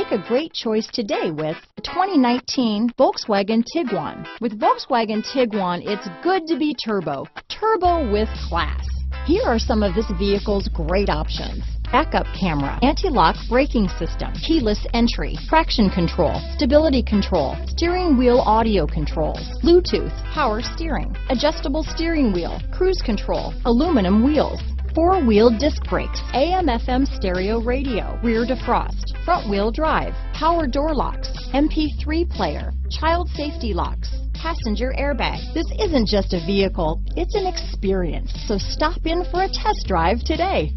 Make a great choice today with the 2019 Volkswagen Tiguan. With Volkswagen Tiguan, it's good to be turbo. Turbo with class. Here are some of this vehicle's great options. Backup camera, anti-lock braking system, keyless entry, traction control, stability control, steering wheel audio controls, Bluetooth, power steering, adjustable steering wheel, cruise control, aluminum wheels, four-wheel disc brakes, AM FM stereo radio, rear defrost, front wheel drive, power door locks, MP3 player, child safety locks, passenger airbag. This isn't just a vehicle, it's an experience. So stop in for a test drive today.